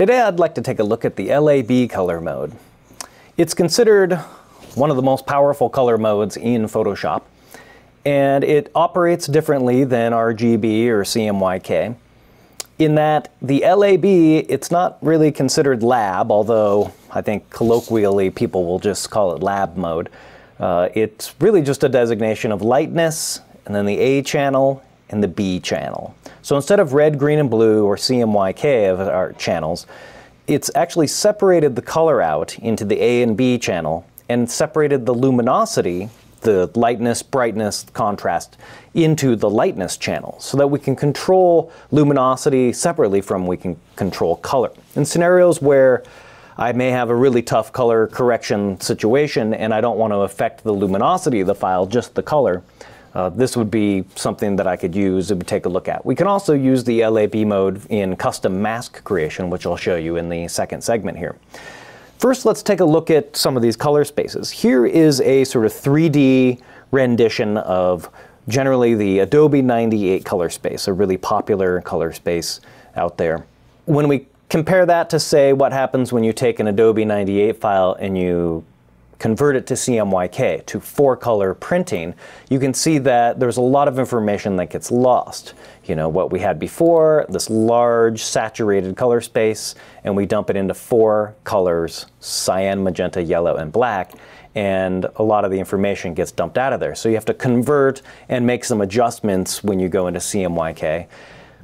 Today I'd like to take a look at the LAB color mode. It's considered one of the most powerful color modes in Photoshop, and it operates differently than RGB or CMYK in that the LAB, it's not really considered lab, although I think colloquially people will just call it lab mode. Uh, it's really just a designation of lightness, and then the A channel and the B channel. So instead of red, green, and blue, or CMYK of our channels, it's actually separated the color out into the A and B channel and separated the luminosity, the lightness, brightness, contrast, into the lightness channel so that we can control luminosity separately from we can control color. In scenarios where I may have a really tough color correction situation and I don't want to affect the luminosity of the file, just the color, uh, this would be something that I could use and take a look at. We can also use the LAB mode in custom mask creation, which I'll show you in the second segment here. First, let's take a look at some of these color spaces. Here is a sort of 3D rendition of generally the Adobe 98 color space, a really popular color space out there. When we compare that to say what happens when you take an Adobe 98 file and you convert it to CMYK, to four color printing, you can see that there's a lot of information that gets lost. You know, what we had before, this large saturated color space, and we dump it into four colors, cyan, magenta, yellow, and black, and a lot of the information gets dumped out of there. So you have to convert and make some adjustments when you go into CMYK.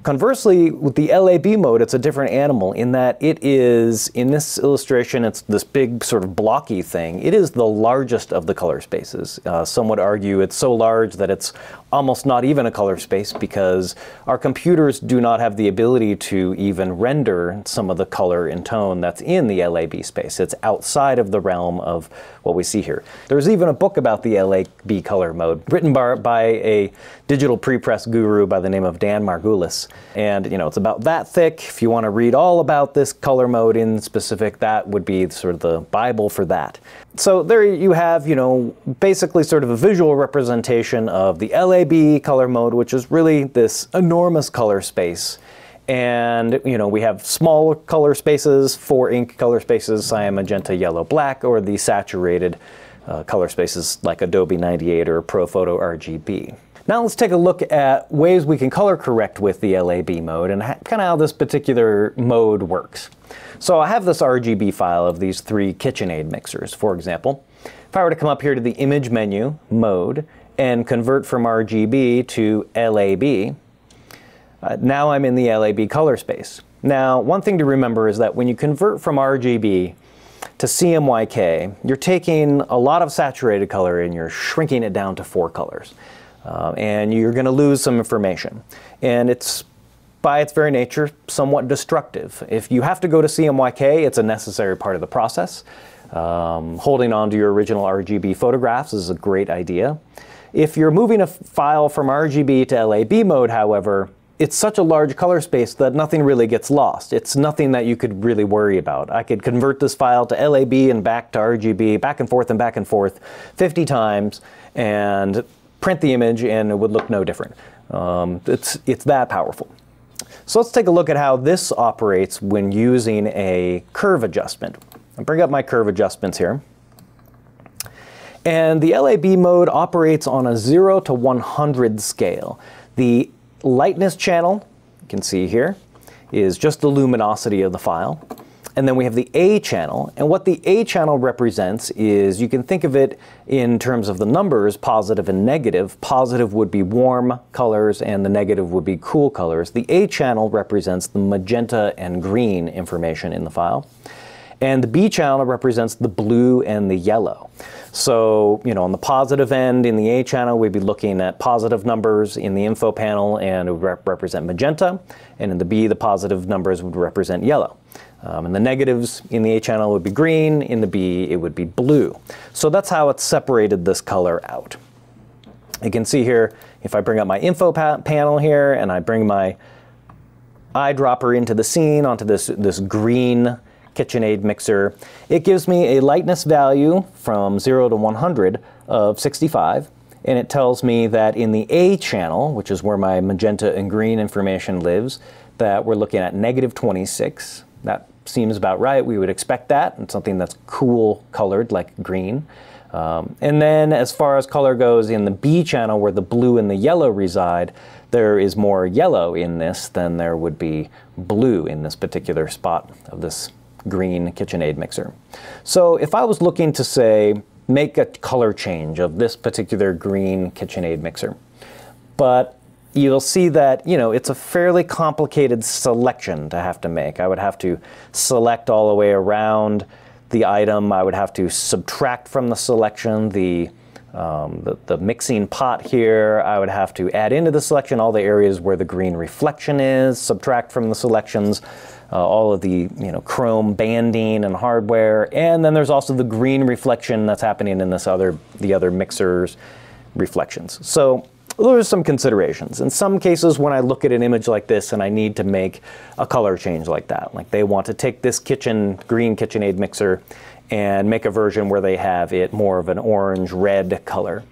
Conversely, with the LAB mode, it's a different animal in that it is, in this illustration, it's this big sort of blocky thing. It is the largest of the color spaces. Uh, some would argue it's so large that it's almost not even a color space because our computers do not have the ability to even render some of the color and tone that's in the LAB space. It's outside of the realm of what we see here. There's even a book about the LAB color mode written by, by a digital prepress guru by the name of Dan Margulis. And you know, it's about that thick. If you want to read all about this color mode in specific, that would be sort of the Bible for that. So there you have, you know, basically sort of a visual representation of the LAB color mode, which is really this enormous color space. And, you know, we have small color spaces, four ink color spaces, cyan, magenta, yellow, black, or the saturated uh, color spaces like Adobe 98 or ProPhoto RGB. Now let's take a look at ways we can color correct with the LAB mode and kind of how this particular mode works. So I have this RGB file of these three KitchenAid mixers, for example. If I were to come up here to the image menu, mode, and convert from RGB to LAB, uh, now I'm in the LAB color space. Now, one thing to remember is that when you convert from RGB to CMYK, you're taking a lot of saturated color and you're shrinking it down to four colors. Uh, and you're going to lose some information. And it's by its very nature, somewhat destructive. If you have to go to CMYK, it's a necessary part of the process. Um, holding on to your original RGB photographs is a great idea. If you're moving a file from RGB to LAB mode, however, it's such a large color space that nothing really gets lost. It's nothing that you could really worry about. I could convert this file to LAB and back to RGB, back and forth and back and forth 50 times, and print the image and it would look no different. Um, it's, it's that powerful. So let's take a look at how this operates when using a curve adjustment. I'll bring up my curve adjustments here. And the LAB mode operates on a 0 to 100 scale. The lightness channel, you can see here, is just the luminosity of the file. And then we have the A channel. And what the A channel represents is you can think of it in terms of the numbers, positive and negative. Positive would be warm colors and the negative would be cool colors. The A channel represents the magenta and green information in the file. And the B channel represents the blue and the yellow. So, you know, on the positive end in the A channel, we'd be looking at positive numbers in the info panel and it would rep represent magenta. And in the B, the positive numbers would represent yellow. Um, and the negatives in the A channel would be green, in the B it would be blue. So that's how it separated this color out. You can see here, if I bring up my info pa panel here and I bring my eyedropper into the scene onto this, this green KitchenAid mixer, it gives me a lightness value from 0 to 100 of 65 and it tells me that in the A channel, which is where my magenta and green information lives, that we're looking at negative 26. That seems about right. We would expect that, and something that's cool colored like green. Um, and then as far as color goes in the B channel where the blue and the yellow reside, there is more yellow in this than there would be blue in this particular spot of this green KitchenAid mixer. So if I was looking to say, make a color change of this particular green KitchenAid mixer, but you'll see that, you know, it's a fairly complicated selection to have to make. I would have to select all the way around the item. I would have to subtract from the selection the um, the, the, mixing pot here, I would have to add into the selection all the areas where the green reflection is, subtract from the selections uh, all of the you know chrome banding and hardware, and then there's also the green reflection that's happening in this other the other mixers reflections. So those are some considerations. In some cases, when I look at an image like this and I need to make a color change like that, like they want to take this kitchen green KitchenAid mixer and make a version where they have it more of an orange red color.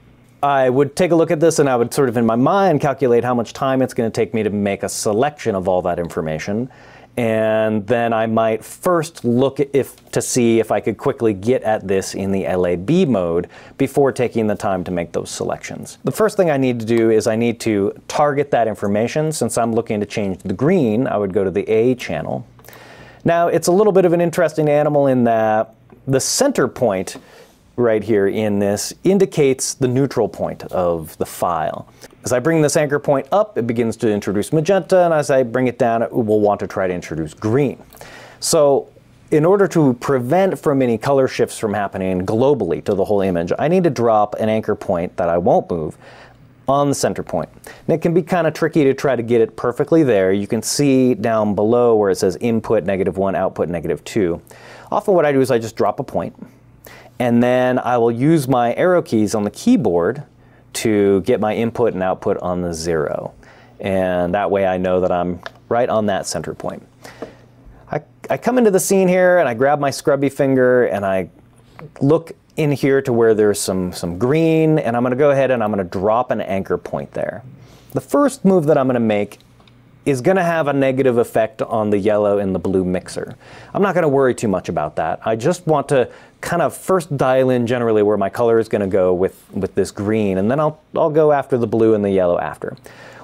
I would take a look at this and I would sort of in my mind calculate how much time it's going to take me to make a selection of all that information. And then I might first look if to see if I could quickly get at this in the LAB mode before taking the time to make those selections. The first thing I need to do is I need to target that information. Since I'm looking to change the green, I would go to the A channel. Now, it's a little bit of an interesting animal in that the center point right here in this indicates the neutral point of the file. As I bring this anchor point up, it begins to introduce magenta, and as I bring it down, it will want to try to introduce green. So in order to prevent from any color shifts from happening globally to the whole image, I need to drop an anchor point that I won't move on the center point. And it can be kind of tricky to try to get it perfectly there. You can see down below where it says input negative one, output negative two. Often what I do is I just drop a point and then I will use my arrow keys on the keyboard to get my input and output on the zero. And that way I know that I'm right on that center point. I, I come into the scene here and I grab my scrubby finger and I look in here to where there's some, some green and I'm going to go ahead and I'm going to drop an anchor point there. The first move that I'm going to make is going to have a negative effect on the yellow and the blue mixer. I'm not going to worry too much about that. I just want to kind of first dial in generally where my color is going to go with, with this green, and then I'll, I'll go after the blue and the yellow after.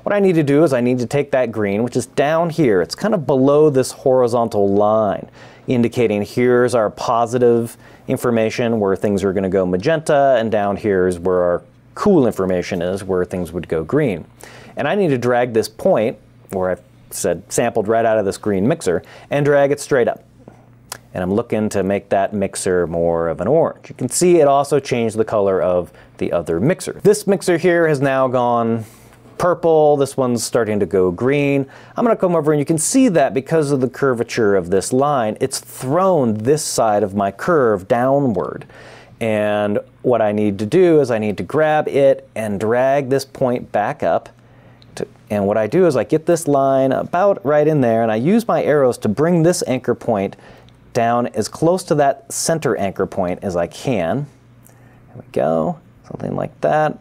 What I need to do is I need to take that green, which is down here. It's kind of below this horizontal line, indicating here's our positive information where things are going to go magenta, and down here is where our cool information is, where things would go green. And I need to drag this point where I've said sampled right out of this green mixer, and drag it straight up. And I'm looking to make that mixer more of an orange. You can see it also changed the color of the other mixer. This mixer here has now gone purple. This one's starting to go green. I'm going to come over and you can see that because of the curvature of this line, it's thrown this side of my curve downward. And what I need to do is I need to grab it and drag this point back up and what I do is I get this line about right in there and I use my arrows to bring this anchor point down as close to that center anchor point as I can. There we go, something like that.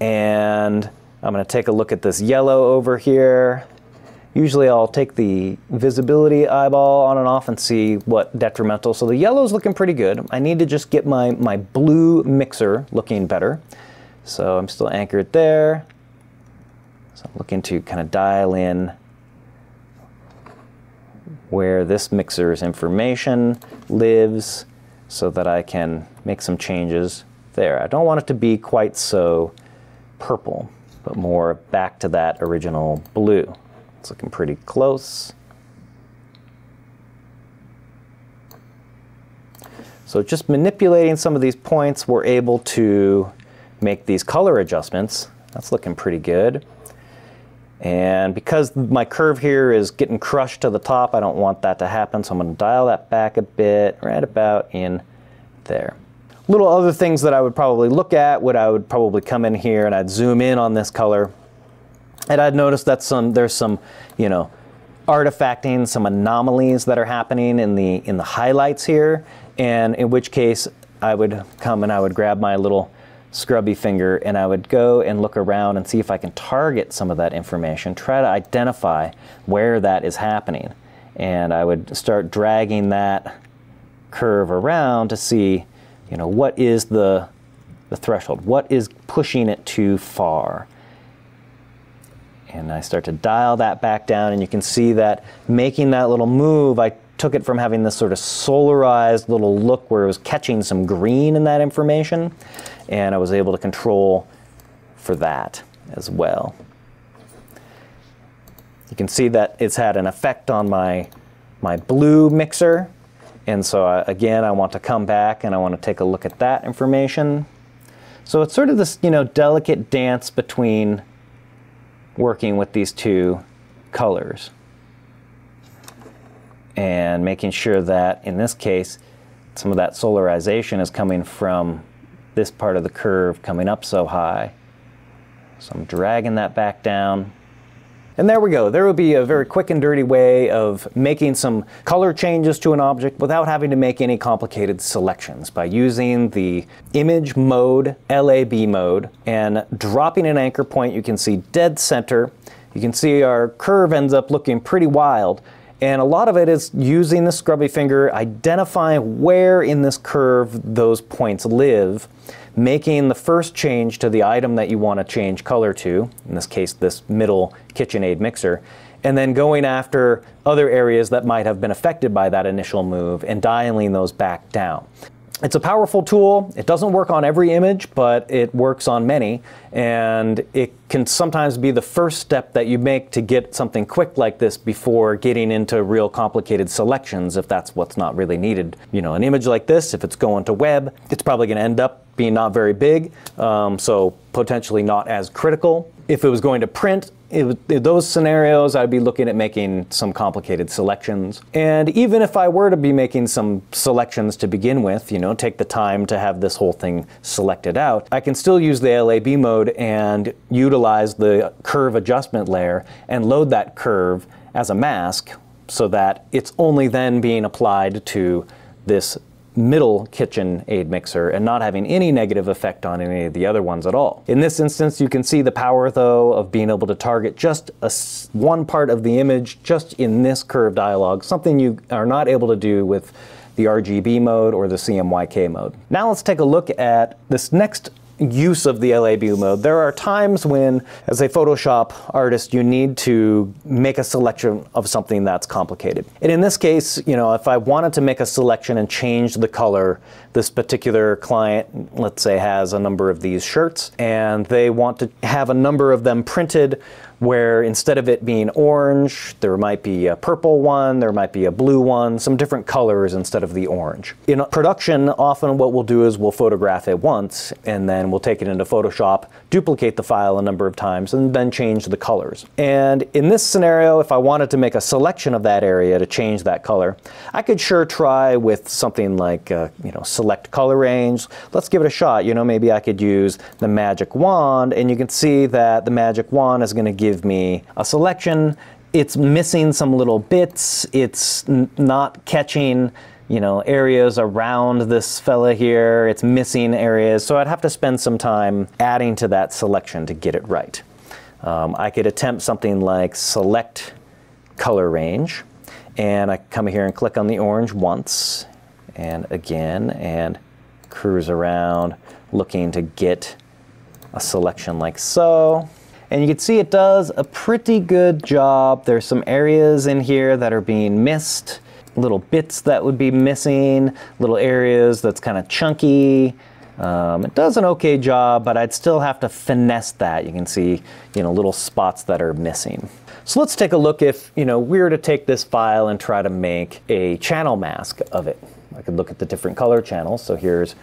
And I'm going to take a look at this yellow over here. Usually I'll take the visibility eyeball on and off and see what detrimental. So the yellow is looking pretty good. I need to just get my, my blue mixer looking better. So I'm still anchored there. So I'm looking to kind of dial in where this mixer's information lives so that I can make some changes there. I don't want it to be quite so purple, but more back to that original blue. It's looking pretty close. So just manipulating some of these points, we're able to make these color adjustments. That's looking pretty good. And because my curve here is getting crushed to the top, I don't want that to happen, so I'm going to dial that back a bit, right about in there. Little other things that I would probably look at would I would probably come in here and I'd zoom in on this color, and I'd notice that some there's some, you know, artifacting, some anomalies that are happening in the in the highlights here, and in which case I would come and I would grab my little scrubby finger and I would go and look around and see if I can target some of that information, try to identify where that is happening. and I would start dragging that curve around to see, you know, what is the, the threshold? What is pushing it too far? And I start to dial that back down, and you can see that making that little move, I took it from having this sort of solarized little look where it was catching some green in that information, and I was able to control for that as well. You can see that it's had an effect on my, my blue mixer. And so I, again, I want to come back and I want to take a look at that information. So it's sort of this, you know, delicate dance between working with these two colors and making sure that in this case, some of that solarization is coming from this part of the curve coming up so high. So I'm dragging that back down. And there we go. There would be a very quick and dirty way of making some color changes to an object without having to make any complicated selections by using the image mode, LAB mode, and dropping an anchor point you can see dead center. You can see our curve ends up looking pretty wild. And a lot of it is using the scrubby finger, identifying where in this curve those points live, making the first change to the item that you want to change color to, in this case, this middle KitchenAid mixer, and then going after other areas that might have been affected by that initial move and dialing those back down. It's a powerful tool. It doesn't work on every image, but it works on many. And it can sometimes be the first step that you make to get something quick like this before getting into real complicated selections if that's what's not really needed. You know, an image like this, if it's going to web, it's probably going to end up being not very big, um, so potentially not as critical. If it was going to print, in those scenarios, I'd be looking at making some complicated selections. And even if I were to be making some selections to begin with, you know, take the time to have this whole thing selected out, I can still use the LAB mode and utilize the curve adjustment layer and load that curve as a mask so that it's only then being applied to this middle KitchenAid mixer and not having any negative effect on any of the other ones at all. In this instance, you can see the power though of being able to target just a, one part of the image just in this curve dialog, something you are not able to do with the RGB mode or the CMYK mode. Now let's take a look at this next use of the LAB mode. There are times when, as a Photoshop artist, you need to make a selection of something that's complicated. And in this case, you know, if I wanted to make a selection and change the color, this particular client, let's say, has a number of these shirts, and they want to have a number of them printed where instead of it being orange, there might be a purple one, there might be a blue one, some different colors instead of the orange. In production, often what we'll do is we'll photograph it once and then we'll take it into Photoshop, duplicate the file a number of times, and then change the colors. And in this scenario, if I wanted to make a selection of that area to change that color, I could sure try with something like, uh, you know, select color range. Let's give it a shot. You know, maybe I could use the magic wand and you can see that the magic wand is going to give give me a selection. It's missing some little bits. It's not catching you know, areas around this fella here. It's missing areas. So I'd have to spend some time adding to that selection to get it right. Um, I could attempt something like select color range. And I come here and click on the orange once and again and cruise around looking to get a selection like so. And you can see it does a pretty good job. There's some areas in here that are being missed, little bits that would be missing, little areas that's kind of chunky. Um, it does an okay job, but I'd still have to finesse that. You can see, you know, little spots that are missing. So let's take a look if, you know, we were to take this file and try to make a channel mask of it. I could look at the different color channels. So here's,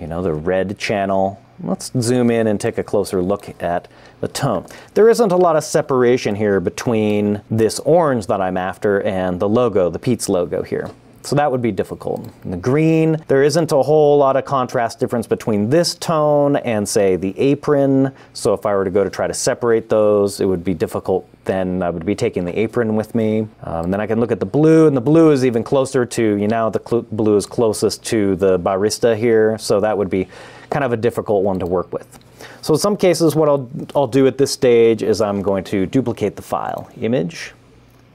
you know, the red channel. Let's zoom in and take a closer look at the tone. There isn't a lot of separation here between this orange that I'm after and the logo, the Pete's logo here. So that would be difficult. The green, there isn't a whole lot of contrast difference between this tone and say the apron. So if I were to go to try to separate those, it would be difficult. Then I would be taking the apron with me. Um, and then I can look at the blue and the blue is even closer to, you know, the blue is closest to the barista here. So that would be kind of a difficult one to work with. So in some cases, what I'll, I'll do at this stage is I'm going to duplicate the file. Image,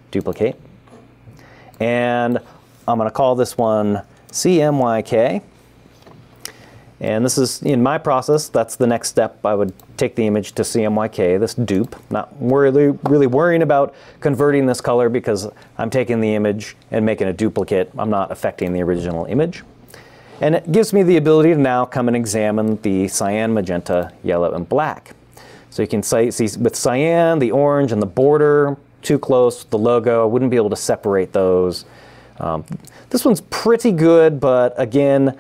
duplicate. And I'm going to call this one CMYK. And this is, in my process, that's the next step. I would take the image to CMYK, this dupe. Not really, really worrying about converting this color because I'm taking the image and making a duplicate. I'm not affecting the original image. And it gives me the ability to now come and examine the cyan, magenta, yellow, and black. So you can see with cyan, the orange, and the border, too close, the logo, I wouldn't be able to separate those. Um, this one's pretty good, but again,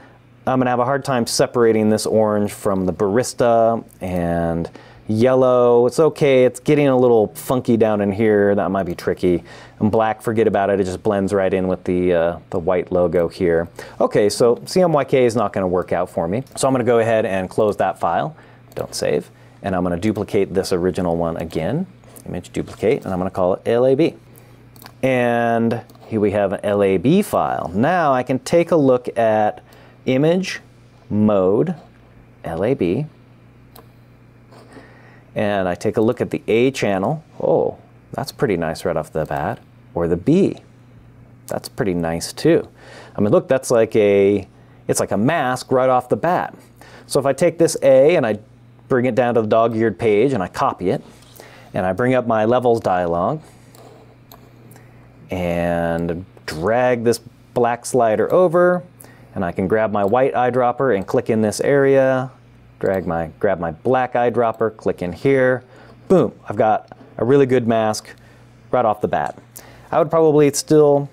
I'm going to have a hard time separating this orange from the barista and yellow. It's okay. It's getting a little funky down in here. That might be tricky. And black, forget about it. It just blends right in with the, uh, the white logo here. Okay, so CMYK is not going to work out for me. So I'm going to go ahead and close that file. Don't save. And I'm going to duplicate this original one again. Image duplicate, and I'm going to call it LAB. And here we have an LAB file. Now I can take a look at image mode LAB and I take a look at the A channel. Oh, that's pretty nice right off the bat. Or the B. That's pretty nice too. I mean, look, that's like a, it's like a mask right off the bat. So if I take this A and I bring it down to the dog-eared page and I copy it, and I bring up my levels dialog and drag this black slider over, and I can grab my white eyedropper and click in this area, drag my, grab my black eyedropper, click in here, boom, I've got a really good mask right off the bat. I would probably still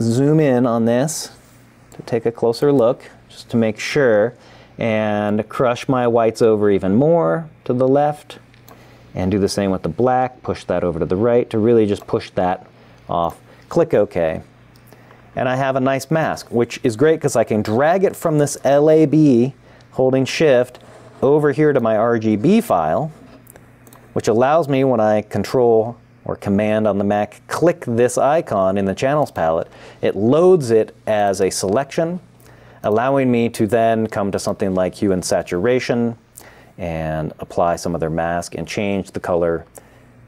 zoom in on this to take a closer look, just to make sure, and crush my whites over even more to the left, and do the same with the black, push that over to the right to really just push that off. Click OK and I have a nice mask, which is great because I can drag it from this LAB holding shift over here to my RGB file, which allows me when I control or command on the Mac, click this icon in the channels palette, it loads it as a selection, allowing me to then come to something like hue and saturation and apply some of their mask and change the color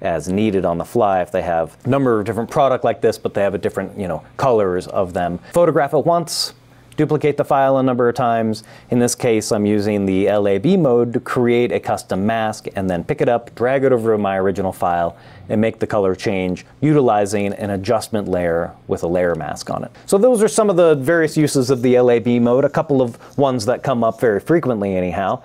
as needed on the fly if they have a number of different product like this, but they have a different, you know, colors of them. Photograph it once, duplicate the file a number of times. In this case, I'm using the LAB mode to create a custom mask and then pick it up, drag it over to my original file, and make the color change utilizing an adjustment layer with a layer mask on it. So those are some of the various uses of the LAB mode, a couple of ones that come up very frequently anyhow.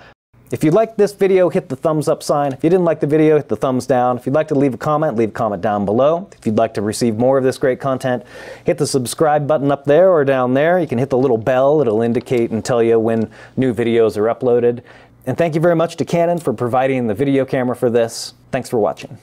If you liked this video, hit the thumbs up sign. If you didn't like the video, hit the thumbs down. If you'd like to leave a comment, leave a comment down below. If you'd like to receive more of this great content, hit the subscribe button up there or down there. You can hit the little bell. It'll indicate and tell you when new videos are uploaded. And thank you very much to Canon for providing the video camera for this. Thanks for watching.